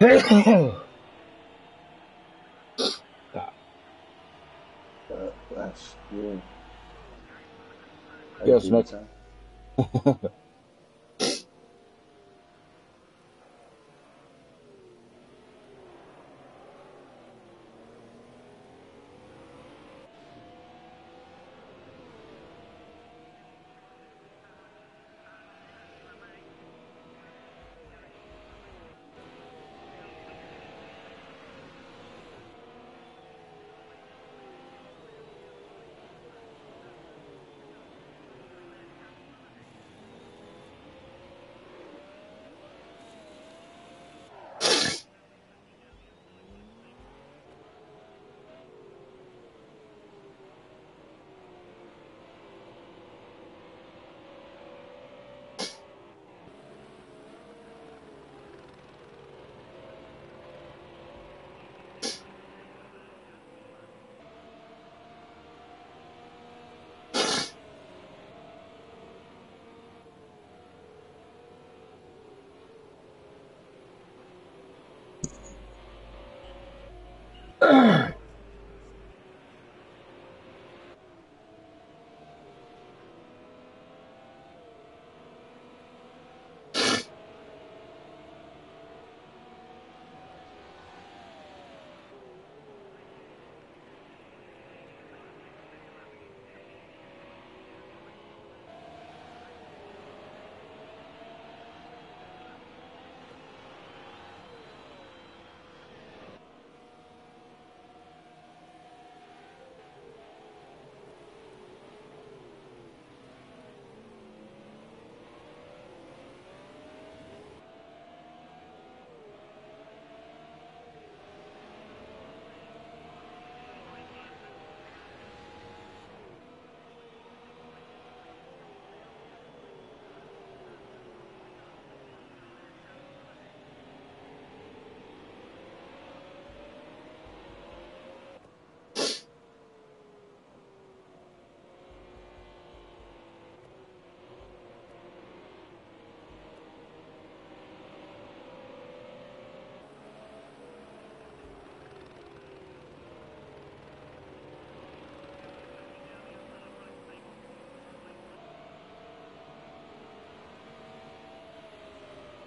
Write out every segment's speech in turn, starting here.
that. That's yeah. Yes, Nick. time.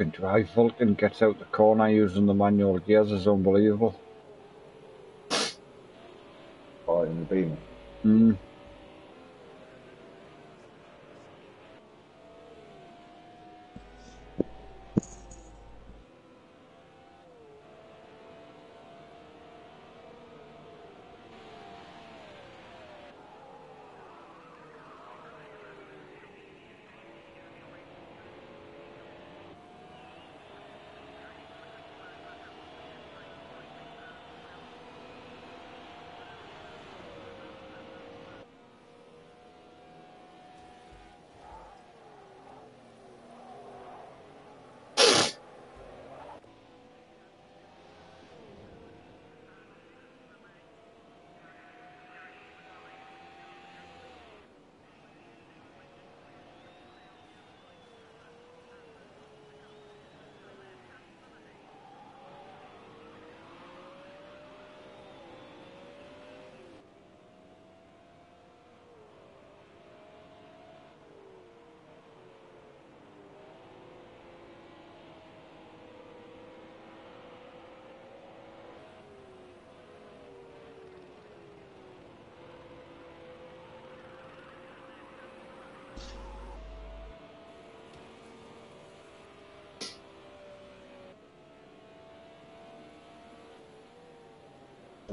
The drive Vulcan gets out the corner using the manual gears is unbelievable.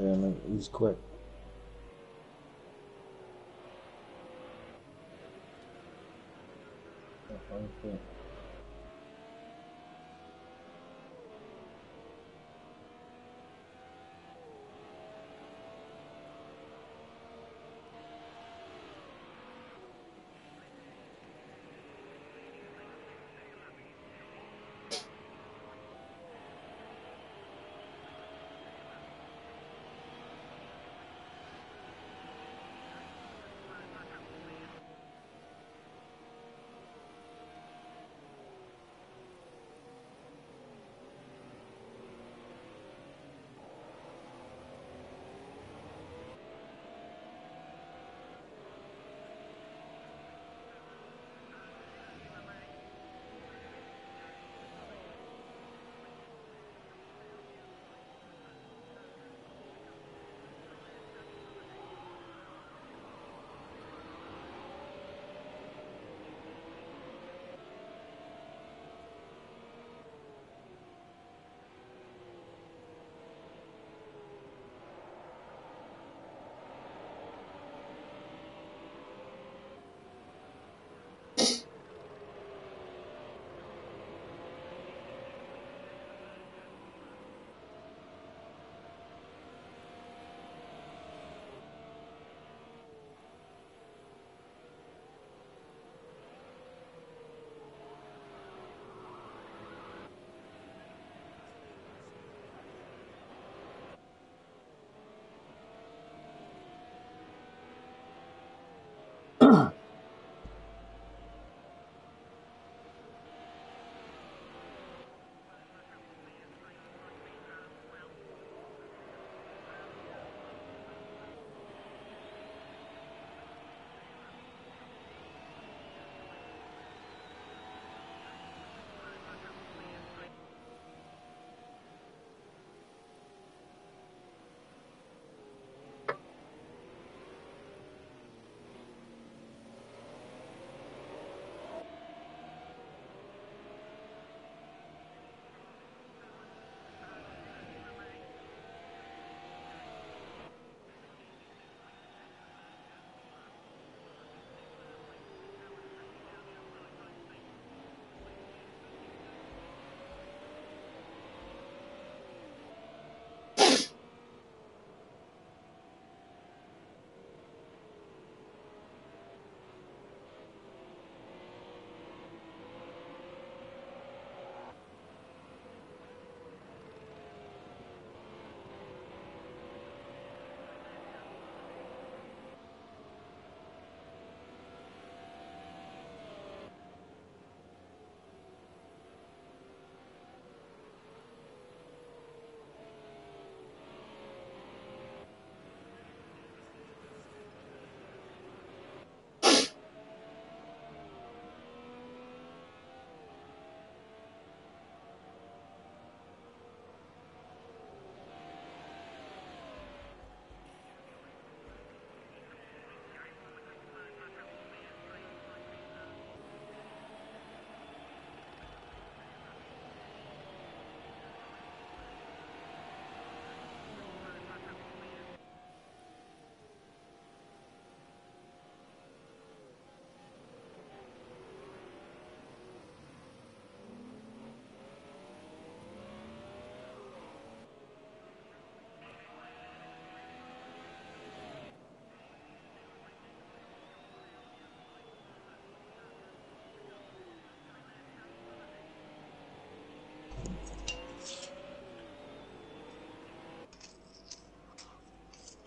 Yeah, mate, he's quick. Okay.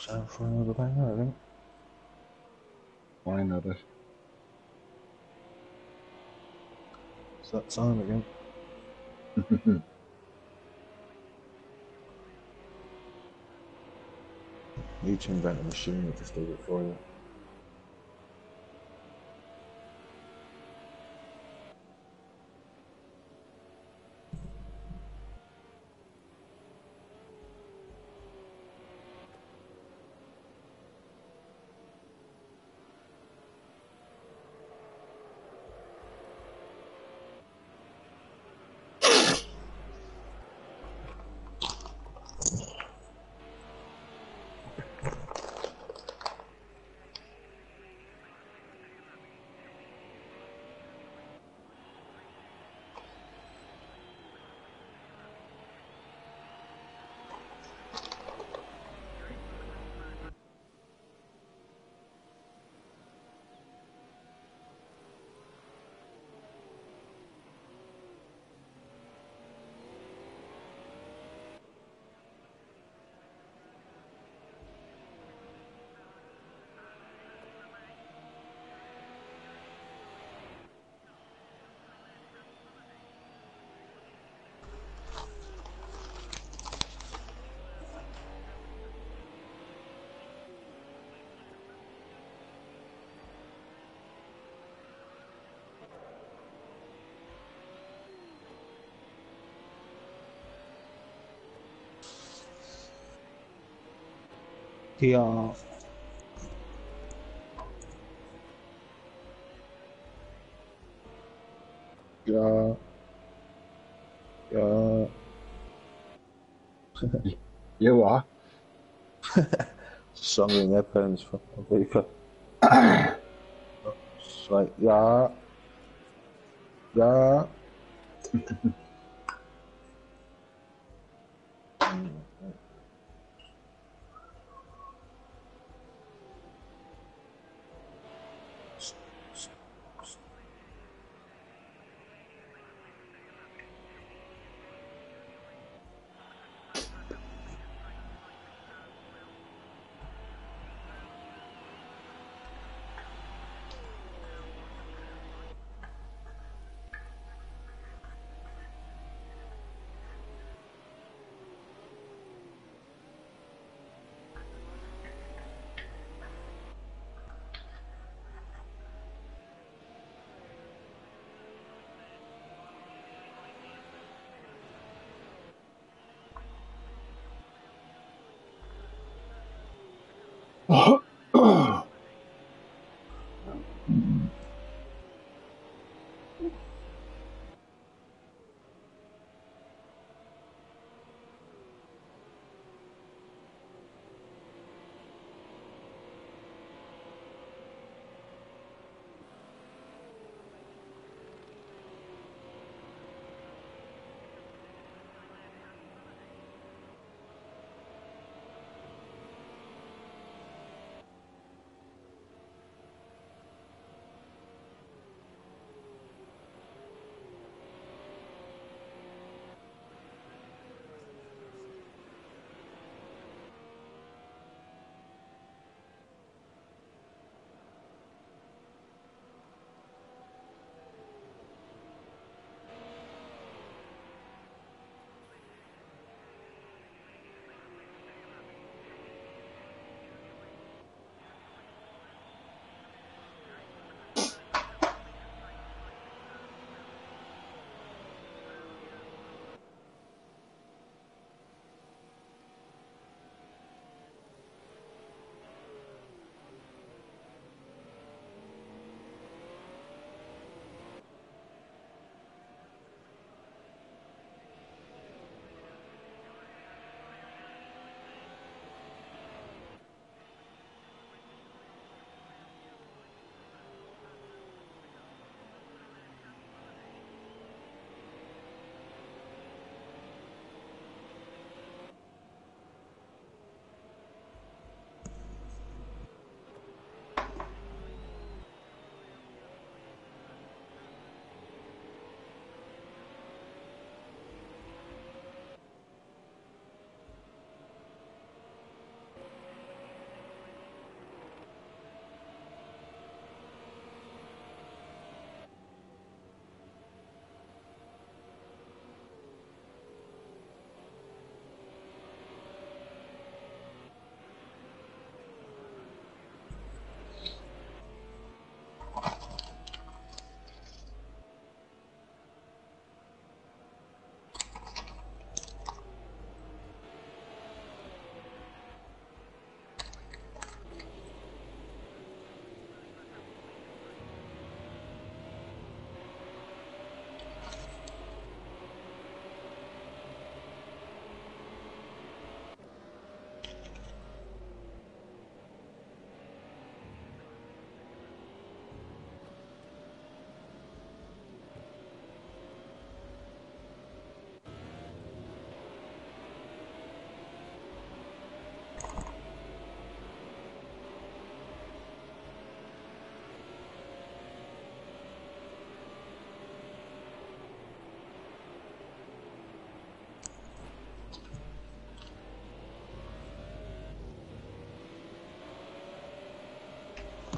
Time for another banger, I think. At it. It's that time again. Need to invent a machine that just does it for you. Ja. Ja. Ja. You are. Song in their parents for Vika. It's like, ja. Ja. Oh.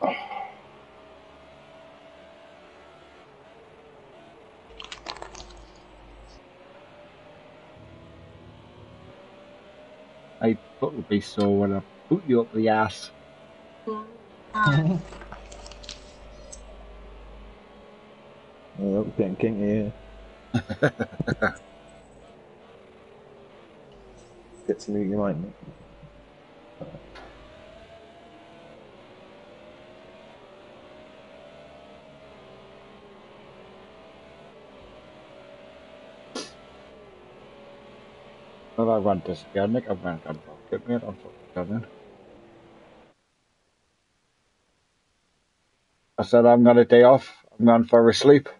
I thought it would be so when I boot you up the ass. Oh, getting kinky here. Get to meet you, mate. I want this Nick. I'm going to get me on fucking I said I'm going to day off. I'm going for a sleep. I.